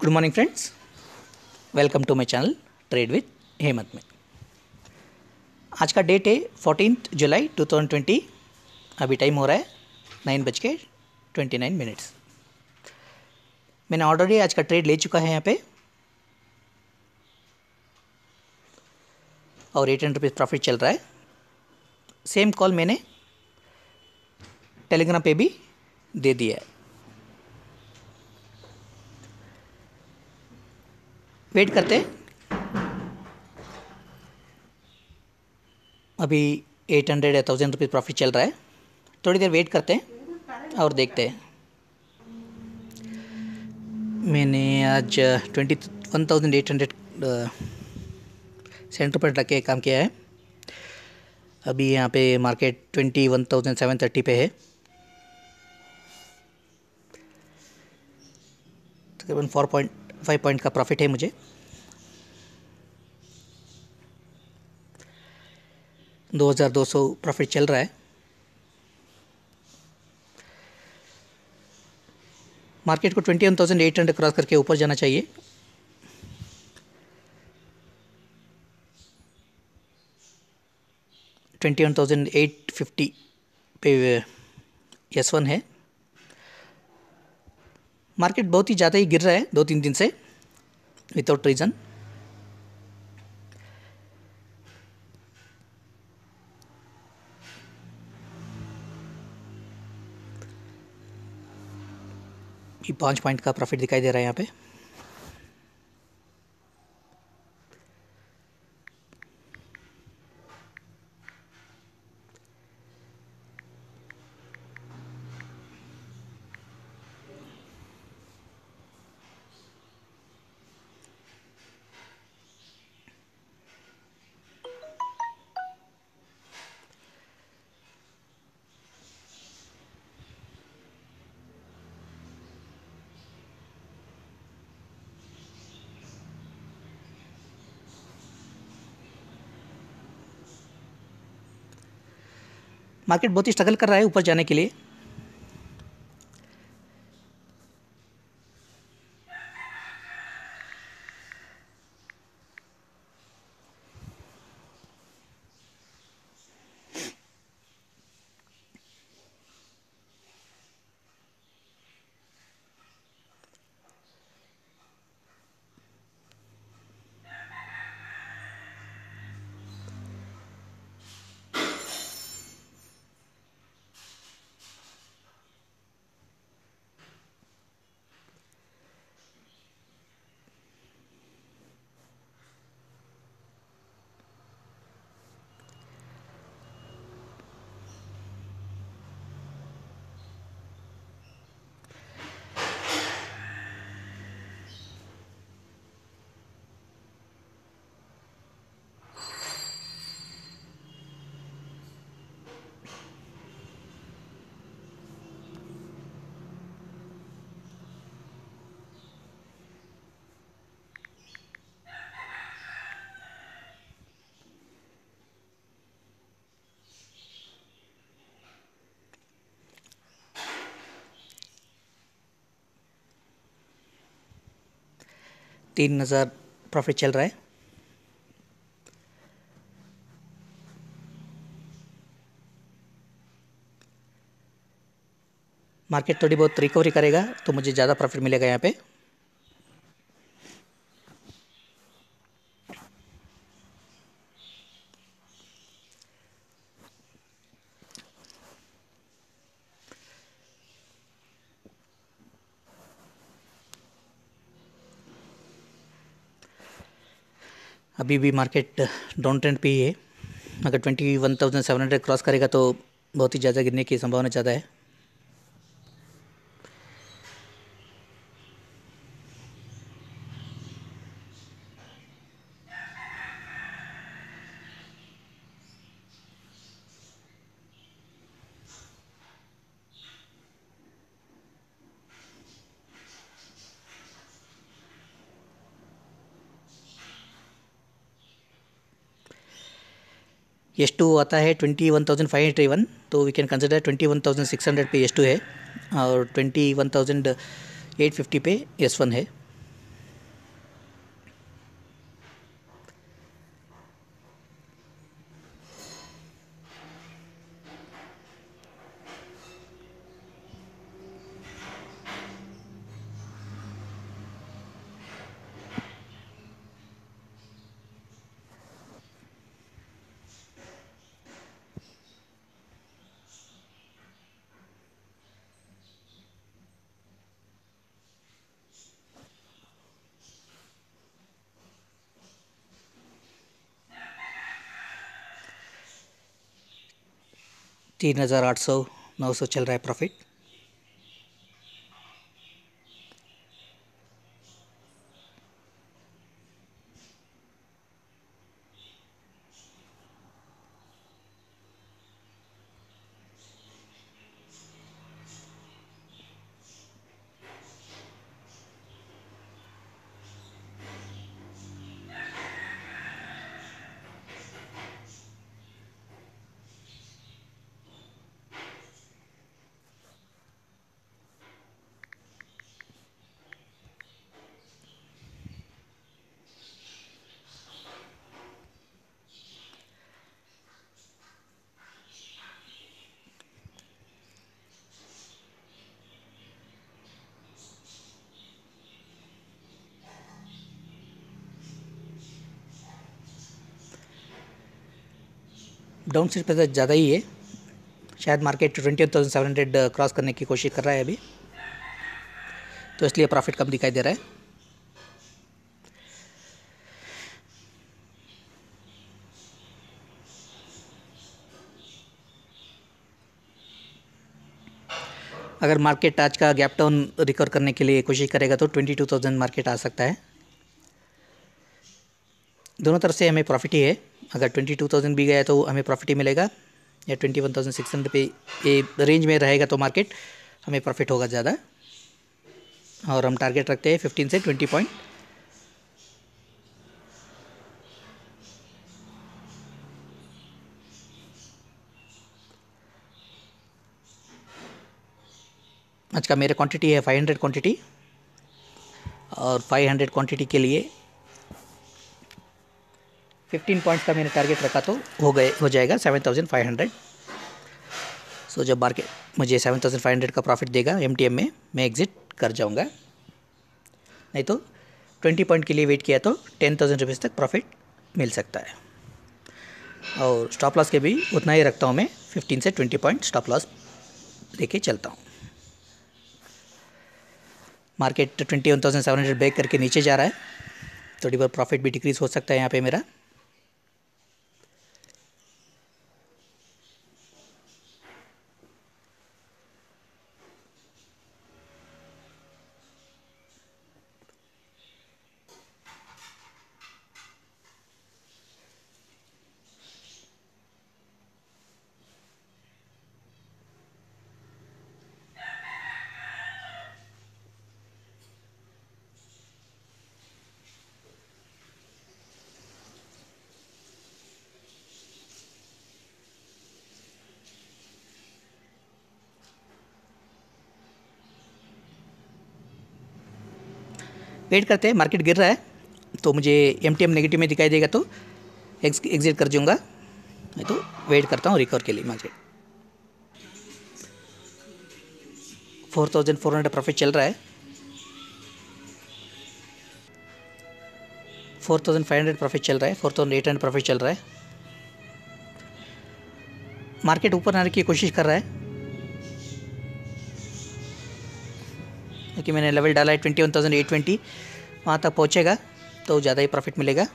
Good morning friends welcome to my channel trade with Hemant में आज का date है फोर्टीन जुलाई 2020 अभी टाइम हो रहा है नाइन बज के ट्वेंटी नाइन मिनट्स मैंने ऑलरेडी आज का ट्रेड ले चुका है यहाँ पे. और एट हंड्रेड रुपीज़ प्रॉफिट चल रहा है. सेम कॉल मैंने टेलीग्राम पे भी दे दिया है. वेट करते हैं। अभी एट हंड्रेड या थाउज़ेंड रुपीज़ प्रॉफिट चल रहा है। थोड़ी देर वेट करते हैं और देखते हैं। मैंने आज twenty one thousand eight hundred centre पर रख के काम किया है। अभी यहाँ पे market twenty one thousand seven thirty पे है। तकरीबन फोर पॉइंट फाइव पॉइंट का प्रॉफिट है मुझे। दो हज़ार दो सौ प्रॉफिट चल रहा है। मार्केट को twenty one thousand eight hundred cross करके ऊपर जाना चाहिए। Twenty one thousand eight fifty पे एस वन है। मार्केट बहुत ही ज़्यादा ही गिर रहा है दो तीन दिन से विदाउट रीज़न पाँच पॉइंट का प्रॉफिट दिखाई दे रहा है यहाँ पे। मार्केट बहुत ही स्ट्रगल कर रहा है ऊपर जाने के लिए। तीन हज़ार प्रॉफिट चल रहा है। मार्केट थोड़ी बहुत रिकवरी करेगा तो मुझे ज़्यादा प्रॉफिट मिलेगा यहाँ पे। अभी भी मार्केट डाउन ट्रेंड पे ही है। अगर twenty one thousand seven hundred cross करेगा तो बहुत ही ज़्यादा गिरने की संभावना ज़्यादा है। टू आता है twenty one thousand five hundred one तो we can consider twenty one thousand six hundred पे एस टू है, और twenty one thousand eight fifty पे एस वन है। तीन हज़ार आठ सौ नौ सौ चल रहा है प्रॉफिट डाउन साइड पे तो ज़्यादा ही है। शायद market twenty thousand seven hundred cross करने की कोशिश कर रहा है अभी। तो इसलिए प्रॉफिट कम दिखाई दे रहा है। अगर मार्केट आज का गैप डाउन रिकवर करने के लिए कोशिश करेगा तो ट्वेंटी टू थाउज़ेंड मार्केट आ सकता है। दोनों तरफ़ से हमें प्रॉफिट ही है। अगर ट्वेंटी टू थाउज़ेंड भी गया तो हमें प्रॉफिट ही मिलेगा, या twenty one thousand six hundred पे ये रेंज में रहेगा तो मार्केट हमें प्रॉफिट होगा ज़्यादा। और हम टारगेट रखते हैं फिफ्टीन से ट्वेंटी पॉइंट आज का मेरा क्वांटिटी है फाइव हंड्रेड क्वांटिटी और फाइव हंड्रेड क्वांटिटी के लिए फिफ्टीन पॉइंट्स का मैंने टारगेट रखा तो हो गए, हो जाएगा seven thousand five hundred so जब मार्केट मुझे सेवन थाउज़ेंड फाइव हंड्रेड का प्रॉफिट देगा एम टी एम में, मैं एग्ज़िट कर जाऊँगा। नहीं तो ट्वेंटी पॉइंट के लिए वेट किया तो टेन थाउज़ेंड रुपीज़ तक प्रॉफिट मिल सकता है। और स्टॉप लॉस के भी उतना ही रखता हूँ मैं फिफ्टीन से ट्वेंटी पॉइंट स्टॉप लॉस लेके चलता हूँ। Market twenty one thousand seven hundred break करके नीचे जा रहा है, थोड़ी बहुत प्रॉफिट भी डिक्रीज़ हो सकता है यहाँ पे मेरा। वेट करते हैं मार्केट गिर रहा है तो मुझे एम टी एम नेगेटिव में दिखाई देगा तो एग्जिट कर जाऊँगा। नहीं तो वेट करता हूँ रिकवर के लिए market four thousand four hundred profit चल रहा है। Four thousand five hundred profit चल रहा है four thousand eight hundred profit चल रहा है। मार्केट ऊपर आने की कोशिश कर रहा है। क्योंकि मैंने लेवल डाला है twenty one thousand eight twenty वहाँ तक पहुँचेगा तो ज़्यादा ही प्रॉफिट मिलेगा।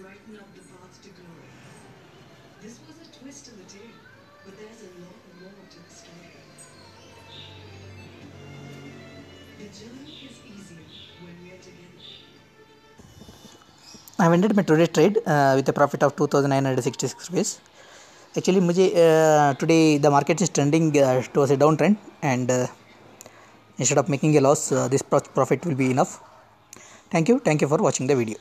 brighten up the path to glory. This was a twist in the tale, but there's a lot more to the story. The journey is easier when we are together. I have ended my today's trade uh, with a profit of 2966 rupees. Actually मुझे today the market is trending to a down trend and instead of making a loss uh, this profit will be enough. Thank you. Thank you for watching the video